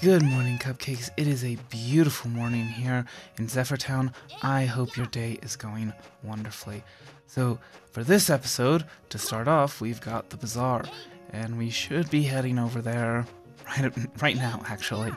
Good morning, cupcakes. It is a beautiful morning here in Zephyrtown. I hope your day is going wonderfully. So, for this episode, to start off, we've got the bazaar, and we should be heading over there right, right now, actually.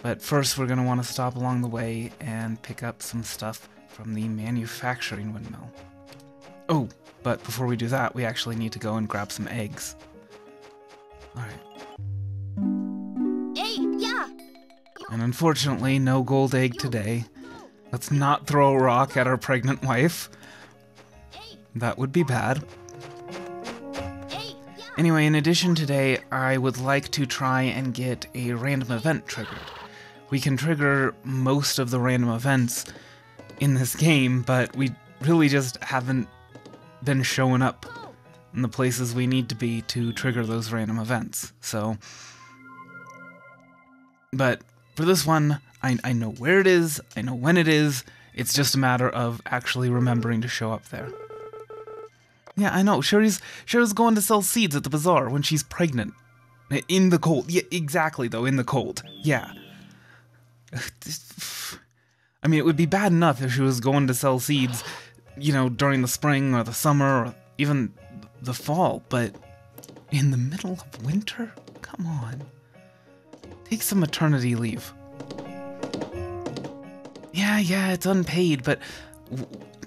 But first, we're going to want to stop along the way and pick up some stuff from the manufacturing windmill. Oh, but before we do that, we actually need to go and grab some eggs. Alright. And unfortunately, no gold egg today. Let's not throw a rock at our pregnant wife. That would be bad. Anyway, in addition today, I would like to try and get a random event triggered. We can trigger most of the random events in this game, but we really just haven't been showing up in the places we need to be to trigger those random events. So, but for this one, I, I know where it is, I know when it is, it's just a matter of actually remembering to show up there. Yeah, I know. Sherry's Sherry's going to sell seeds at the bazaar when she's pregnant. In the cold. Yeah, exactly though, in the cold. Yeah. I mean, it would be bad enough if she was going to sell seeds, you know, during the spring or the summer or even the fall, but in the middle of winter? Come on. Take some maternity leave. Yeah, yeah, it's unpaid, but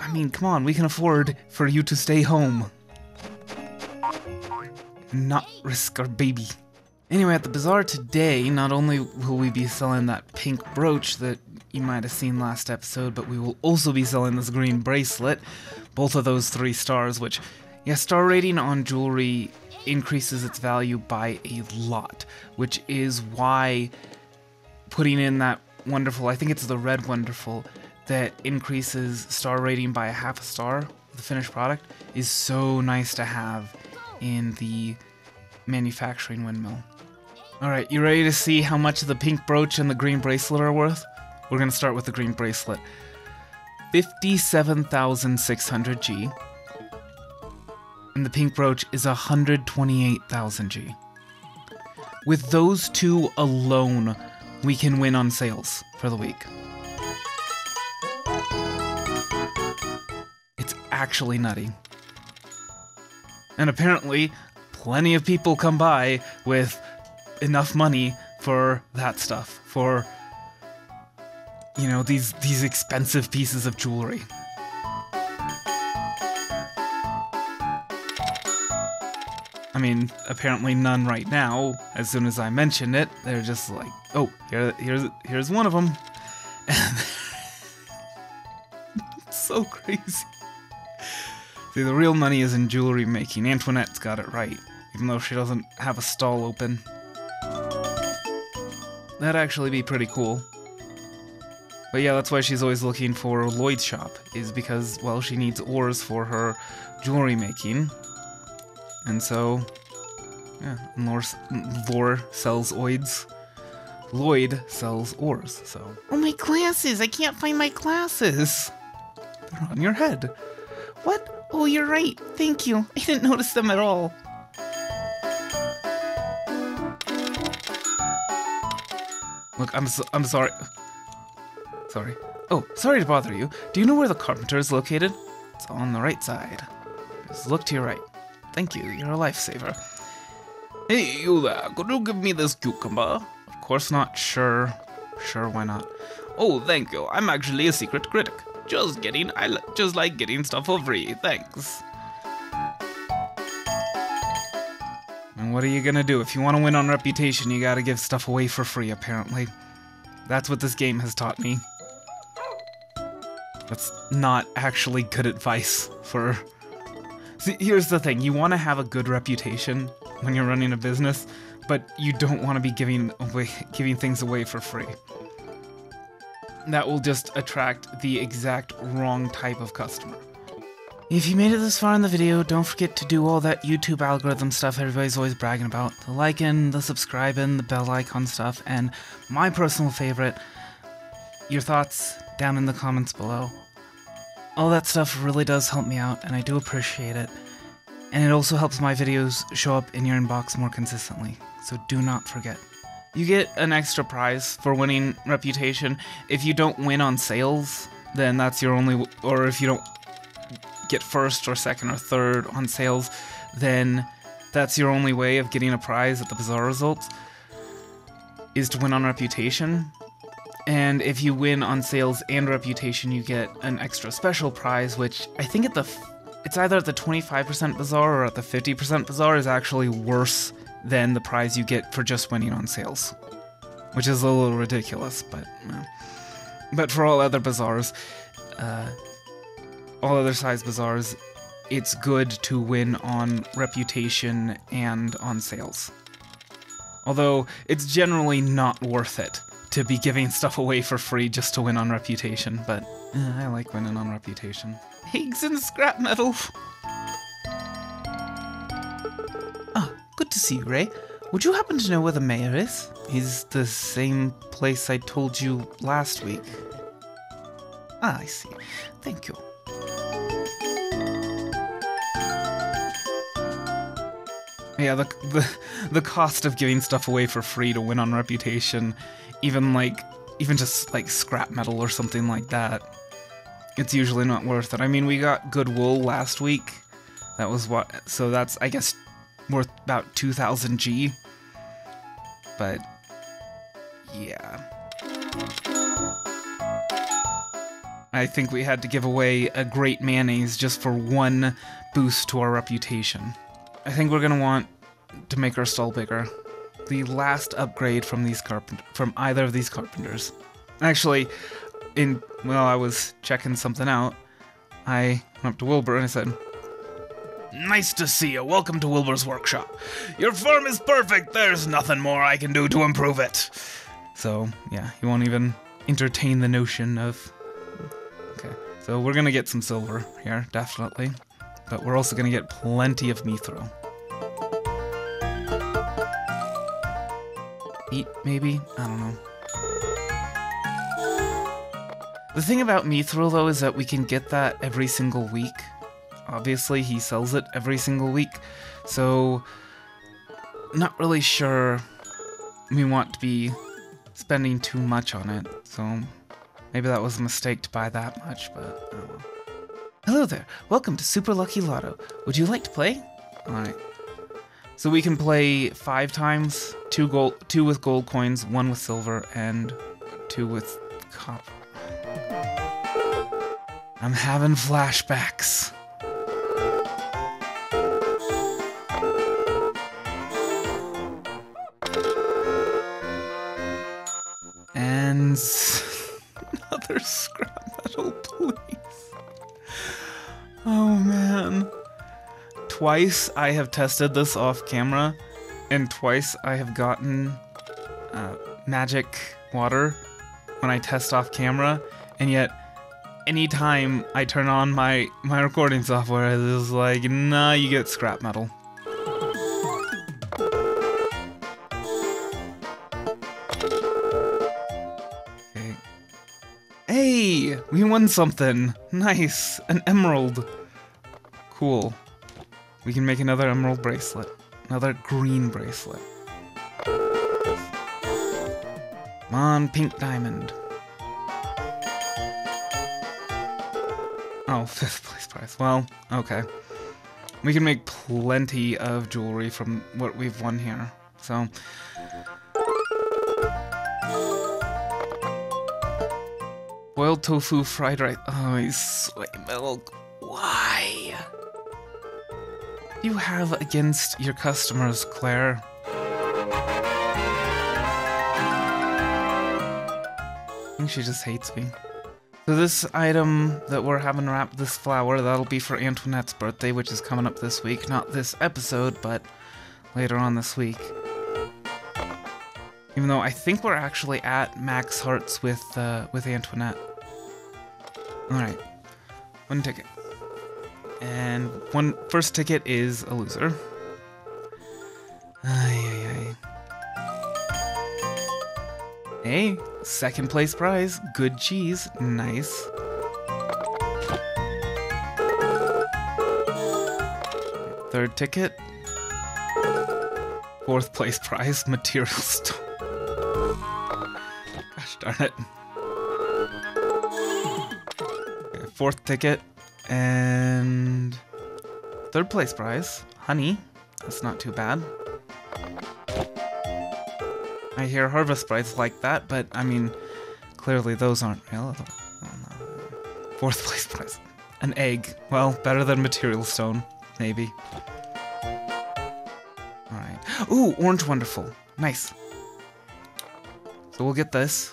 I mean, come on, we can afford for you to stay home. Not risk our baby. Anyway, at the bazaar today, not only will we be selling that pink brooch that you might have seen last episode, but we will also be selling this green bracelet. Both of those three stars, which, yeah, star rating on jewelry increases its value by a lot, which is why putting in that wonderful, I think it's the red wonderful, that increases star rating by a half a star, the finished product, is so nice to have in the manufacturing windmill. Alright, you ready to see how much the pink brooch and the green bracelet are worth? We're gonna start with the green bracelet. 57,600 G. And the pink brooch is 128,000 G. With those two alone, we can win on sales for the week. It's actually nutty. And apparently, plenty of people come by with enough money for that stuff, for you know, these these expensive pieces of jewelry. I mean, apparently none right now. As soon as I mention it, they're just like, "Oh, here, here's here's one of them." so crazy. See, the real money is in jewelry making. Antoinette's got it right, even though she doesn't have a stall open. That'd actually be pretty cool. But yeah, that's why she's always looking for Lloyd's shop, is because, well, she needs ores for her jewelry making. And so, yeah, Lore, Lore sells oids. Lloyd sells ores, so. Oh, my glasses! I can't find my glasses! They're on your head. What? Oh, you're right. Thank you. I didn't notice them at all. Look, I'm so, I'm sorry. Sorry. Oh, sorry to bother you. Do you know where the carpenter is located? It's on the right side. Just look to your right. Thank you. You're a lifesaver. Hey, you there. Could you give me this cucumber? Of course not. Sure. Sure, why not? Oh, thank you. I'm actually a secret critic. Just getting. I li- just like getting stuff for free. Thanks. And what are you gonna do? If you want to win on reputation, you gotta give stuff away for free, apparently. That's what this game has taught me. That's not actually good advice for. See, here's the thing you want to have a good reputation when you're running a business, but you don't want to be giving away giving things away for free. That will just attract the exact wrong type of customer. If you made it this far in the video, don't forget to do all that YouTube algorithm stuff everybody's always bragging about. The liking, the subscribing, the bell icon stuff, and my personal favorite, your thoughts down in the comments below. All that stuff really does help me out, and I do appreciate it. And it also helps my videos show up in your inbox more consistently, so do not forget. You get an extra prize for winning reputation. If you don't win on sales, then that's your only, or if you don't get first or second or third on sales, then that's your only way of getting a prize at the bazaar results is to win on reputation. And if you win on sales and reputation, you get an extra special prize, which I think at the it's either at the 25% bazaar or at the 50% bazaar is actually worse than the prize you get for just winning on sales, which is a little ridiculous. But but for all other bazaars, uh, all other size bazaars, it's good to win on reputation and on sales. Although it's generally not worth it to be giving stuff away for free just to win on reputation, but eh, I like winning on reputation. Higgs and scrap metal! Ah, good to see you, Ray. Would you happen to know where the mayor is? He's the same place I told you last week. Ah, I see. Thank you. Yeah, the, the the cost of giving stuff away for free to win on reputation, even like even just like scrap metal or something like that, it's usually not worth it. I mean, we got good wool last week. That was what so that's I guess worth about 2000 G. But yeah. I think we had to give away a great mayonnaise just for one boost to our reputation. I think we're gonna want to make our stall bigger. The last upgrade from these carpent from either of these carpenters. Actually, in well, I was checking something out. I went up to Wilbur and I said, Nice to see you. Welcome to Wilbur's workshop. Your farm is perfect. There's nothing more I can do to improve it. So, yeah, he won't even entertain the notion of. Okay, so we're gonna get some silver here, definitely. But we're also gonna get plenty of mithril. Eat, maybe? I don't know. The thing about mithril, though, is that we can get that every single week. Obviously, he sells it every single week, so not really sure we want to be spending too much on it. So maybe that was a mistake to buy that much, but. Hello there. Welcome to Super Lucky Lotto. Would you like to play? All right. So we can play five times, two gold, two with gold coins, one with silver, and two with copper. I'm having flashbacks. And another scrap metal, please. Twice I have tested this off camera, and twice I have gotten uh, magic water when I test off camera, and yet anytime I turn on my my recording software, it's like, nah, you get scrap metal. Hey, we won something. Nice, an emerald. Cool. We can make another emerald bracelet. Another green bracelet. Come on, pink diamond. Oh, fifth place prize. Well, okay. We can make plenty of jewelry from what we've won here. So. Boiled tofu, fried rice. Oh, he's milk. You have against your customers, Claire. I think she just hates me. So this item that we're having wrapped, this flower, that'll be for Antoinette's birthday, which is coming up this week. Not this episode, but later on this week. Even though I think we're actually at max hearts with uh, with Antoinette. All right, one ticket, and one first ticket is a loser. Ay, ay, ay. Hey, second place prize. Good cheese. Nice. Third ticket. Fourth place prize. Material store. Gosh darn it. Okay, fourth ticket and third place prize. Honey. That's not too bad. I hear harvest prize like that, but I mean, clearly those aren't real. Fourth place prize. An egg. Well, better than material stone. Maybe. Alright. Ooh, orange wonderful. Nice. So we'll get this.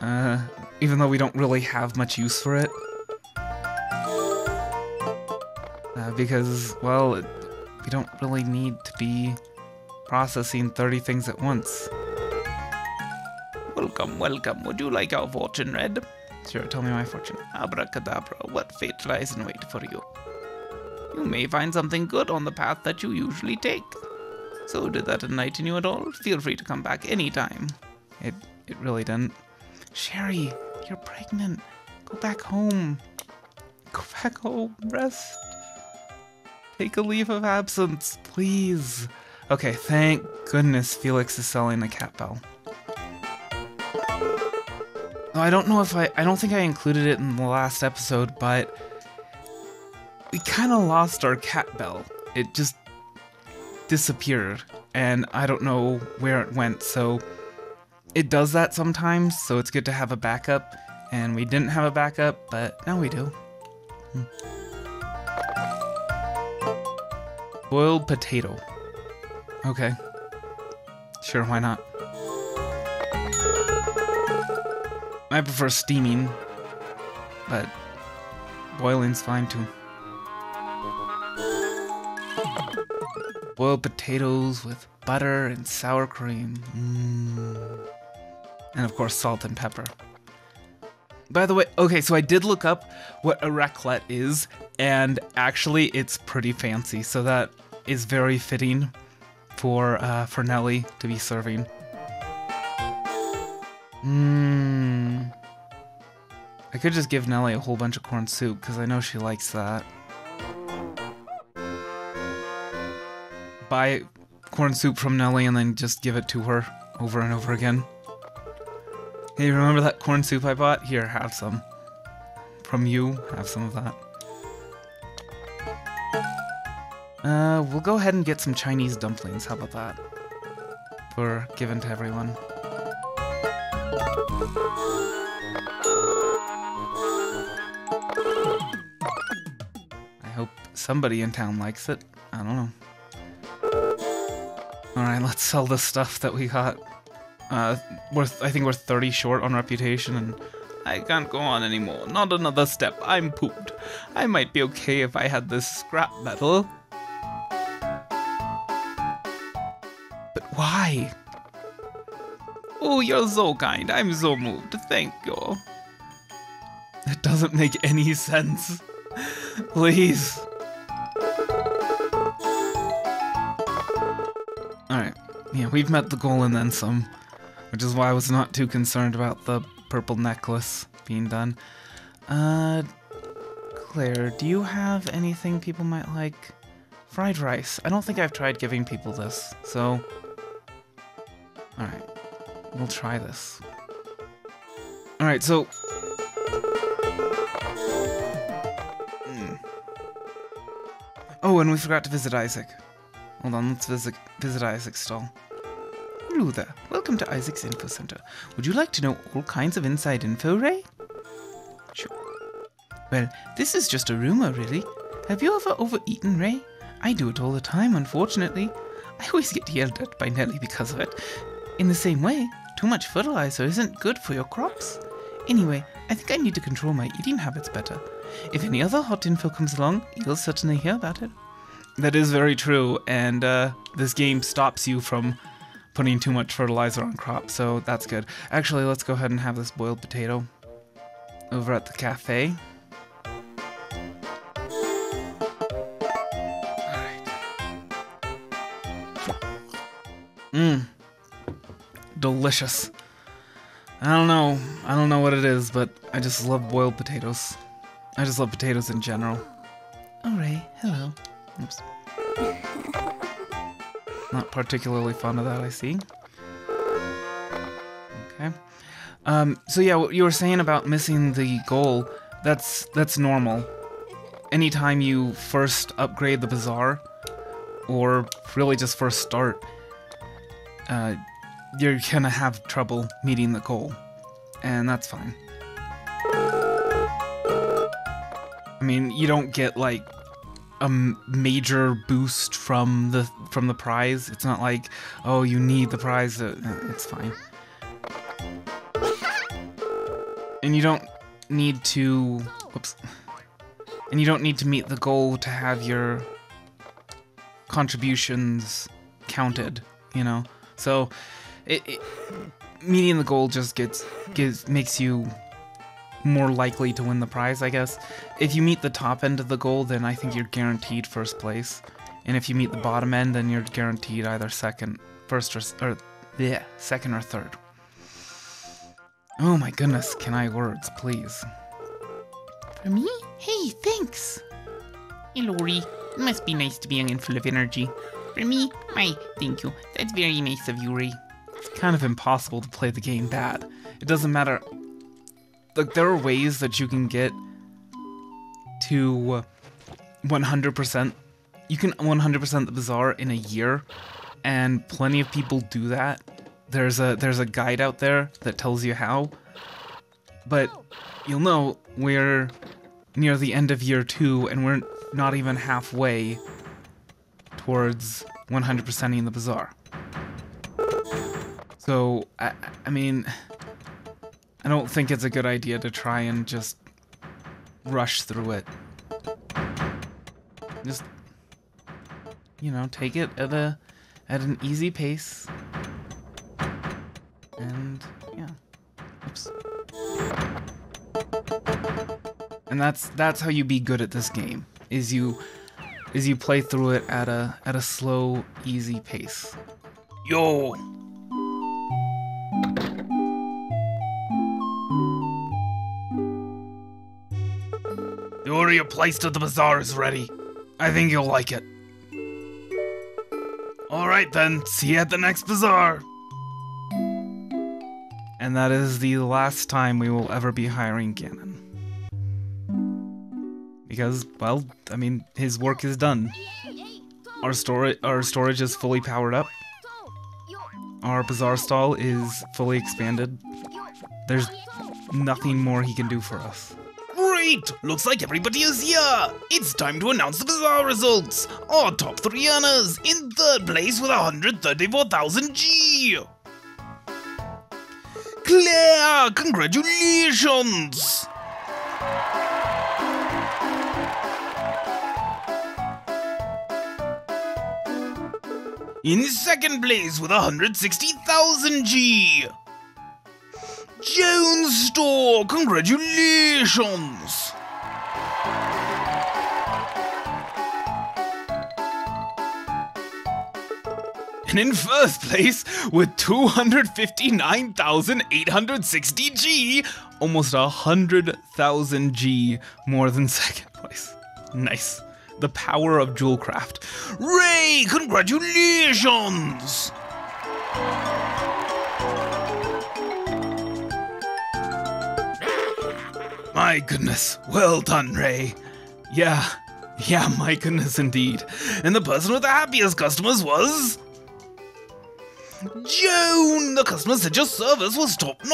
Uh, even though we don't really have much use for it. Because, well, it, we don't really need to be processing 30 things at once. Welcome, welcome. Would you like our fortune read? Sure, tell me my fortune. Abracadabra, what fate lies in wait for you? You may find something good on the path that you usually take. So did that enlighten you at all? Feel free to come back anytime. It it really didn't. Sherry, you're pregnant. Go back home. Go back home. Rest. Take a leave of absence, please. Okay, thank goodness Felix is selling the cat bell. I don't know if I I don't think I included it in the last episode, but we kind of lost our cat bell. It just disappeared and I don't know where it went. So it does that sometimes, so it's good to have a backup. And we didn't have a backup, but now we do. Hmm. Boiled potato. Okay. Sure, why not? I prefer steaming, but boiling's fine too. Boiled potatoes with butter and sour cream. Mm. And of course, salt and pepper. By the way, okay, so I did look up what a raclette is, and actually, it's pretty fancy. So that is very fitting for uh, for Nelly to be serving. Mmm. I could just give Nelly a whole bunch of corn soup because I know she likes that. Buy corn soup from Nelly and then just give it to her over and over again. Hey, remember that corn soup I bought? Here, have some. From you, have some of that. Uh, we'll go ahead and get some Chinese dumplings. How about that? For given to everyone. I hope somebody in town likes it. I don't know. Alright, let's sell the stuff that we got. Uh, worth, I think we're 30 short on reputation and I can't go on anymore. Not another step. I'm pooped. I might be okay if I had this scrap metal. Why? Oh, you're so kind. I'm so moved. Thank you. That doesn't make any sense. Please. Alright. Yeah, we've met the goal and then some. Which is why I was not too concerned about the purple necklace being done. Uh, Claire, do you have anything people might like? Fried rice. I don't think I've tried giving people this, so... Alright. We'll try this. Alright, so... Hmm. Oh, and we forgot to visit Isaac. Hold on, let's visit, visit Isaac's stall. Hello there. Welcome to Isaac's Info Center. Would you like to know all kinds of inside info, Ray? Sure. Well, this is just a rumor, really. Have you ever overeaten, Ray? I do it all the time, unfortunately. I always get yelled at by Nelly because of it. In the same way, too much fertilizer isn't good for your crops. Anyway, I think I need to control my eating habits better. If any other hot info comes along, you'll certainly hear about it. That is very true, and uh, this game stops you from putting too much fertilizer on crops, so that's good. Actually, let's go ahead and have this boiled potato over at the cafe. Mmm. Delicious. I don't know. I don't know what it is, but I just love boiled potatoes. I just love potatoes in general. Alright, hello. Oops. Not particularly fond of that, I see. Okay. Um, so yeah, what you were saying about missing the goal, that's that's normal. Anytime you first upgrade the bazaar, or really just first start, uh, you're gonna have trouble meeting the goal, and that's fine. I mean, you don't get like a major boost from the from the prize. It's not like, oh, you need the prize. Uh, uh, it's fine. And you don't need to. Whoops. And you don't need to meet the goal to have your contributions counted. You know, so it, it meeting the goal just gets gives makes you more likely to win the prize, I guess. If you meet the top end of the goal, then I think you're guaranteed first place. And if you meet the bottom end, then you're guaranteed either second, first, or, or yeah, second or third. Oh my goodness, can I words, please? For me? Hey, thanks. Hey, Lori. It must be nice to be young and full of energy. For me? My, thank you. That's very nice of you, Ray. It's kind of impossible to play the game bad. It doesn't matter. Like, there are ways that you can get to uh, 100%. You can 100% the bazaar in a year, and plenty of people do that. There's a there's a guide out there that tells you how. But you'll know we're near the end of year two, and we're not even halfway towards 100%ing the bazaar. So, I, I mean, I don't think it's a good idea to try and just rush through it. Just, you know, take it at a at an easy pace. And yeah, oops. And that's that's how you be good at this game. Is you is you play through it at a at a slow, easy pace. Yo, Your placed at the bazaar is ready. I think you'll like it. Alright then, see you at the next bazaar. And that is the last time we will ever be hiring Gannon. Because, well, I mean, his work is done. Our storage our storage is fully powered up. Our bazaar stall is fully expanded. There's nothing more he can do for us. Great! Looks like everybody is here! It's time to announce the bazaar results! Our top three earners in third place with 134,000 G! Claire! Congratulations! In second place with 160,000 G! Joan's Store, congratulations! And in first place with 259,860 G, Almost a hundred thousand G more than second place. Nice. The power of Jewelcraft. Ray, congratulations! My goodness, well done, Ray. Yeah, yeah, my goodness indeed. And the person with the happiest customers was. Joan! The customer said your service was top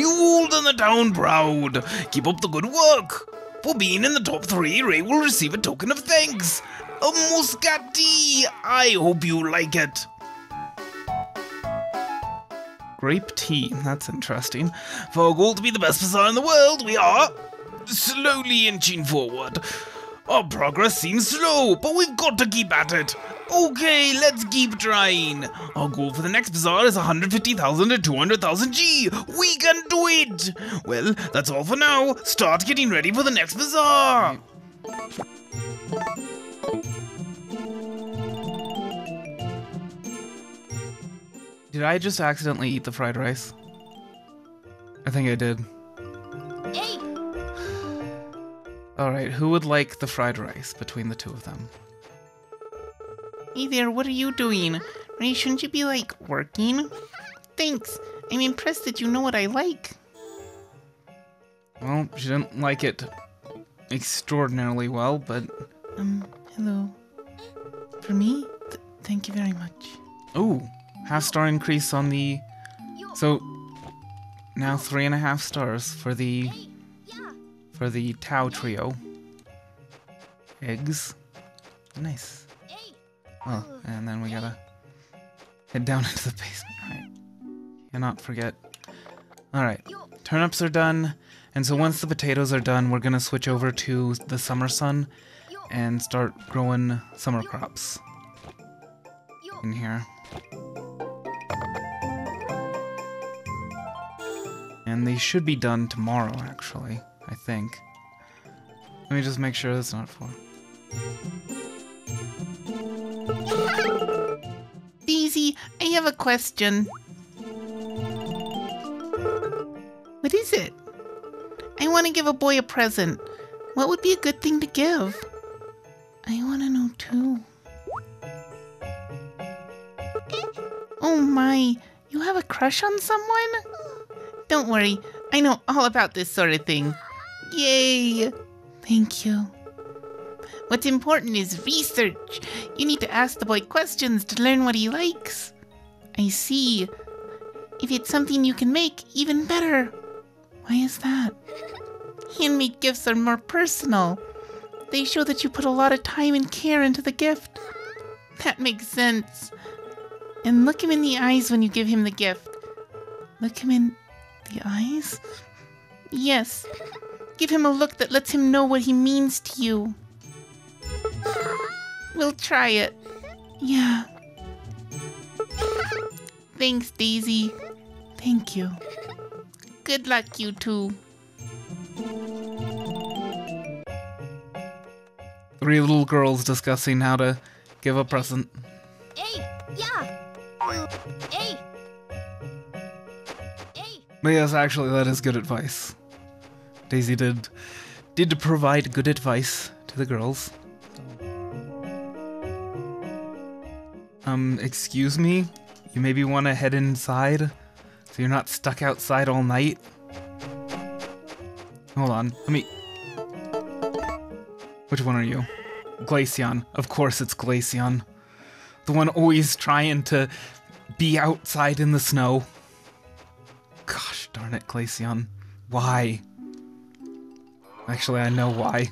You all and the town proud! Keep up the good work! For being in the top three, Ray will receive a token of thanks! A Muscati! I hope you like it! Grape tea, that's interesting. For our goal to be the best bazaar in the world, we are slowly inching forward. Our progress seems slow, but we've got to keep at it. Okay, let's keep trying. Our goal for the next bazaar is 150,000 to 200,000 G. We can do it. Well, that's all for now. Start getting ready for the next bazaar. Did I just accidentally eat the fried rice? I think I did. Hey, Alright, who would like the fried rice between the two of them? Hey there, what are you doing? Ray, shouldn't you be, like, working? Thanks. I'm impressed that you know what I like. Well, she didn't like it extraordinarily well, but Um, hello. For me? Th- thank you very much. ooh, half star increase on the. So now three and a half stars for the for the Tau trio. Eggs, nice. Oh, and then we gotta head down into the basement. Right. Cannot forget. All right. Turnips are done, and so once the potatoes are done, we're gonna switch over to the summer sun and start growing summer crops in here. And they should be done tomorrow, actually, I think. Let me just make sure that's not for. Have a question. What is it? I want to give a boy a present. What would be a good thing to give? I want to know too. Oh my, you have a crush on someone? Don't worry, I know all about this sort of thing. Yay! Thank you. What's important is research. You need to ask the boy questions to learn what he likes. I see. If it's something you can make, even better. Why is that? Handmade gifts are more personal. They show that you put a lot of time and care into the gift. That makes sense. And look him in the eyes when you give him the gift. Look him in the eyes? Yes. Give him a look that lets him know what he means to you. We'll try it. Yeah. Thanks, Daisy. Thank you. Good luck, you two. Three little girls discussing how to give a present. Hey. Yeah. Hey. Hey. But yes, actually, that is good advice. Daisy did did provide good advice to the girls. Um, excuse me? You maybe want to head inside so you're not stuck outside all night? Hold on, let me. Which one are you? Glaceon. Of course it's Glaceon. The one always trying to be outside in the snow. Gosh darn it, Glaceon. Why? Actually, I know why.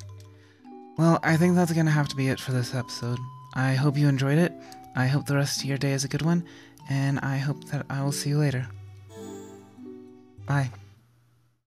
Well, I think that's gonna have to be it for this episode. I hope you enjoyed it. I hope the rest of your day is a good one, and I hope that I will see you later. Bye.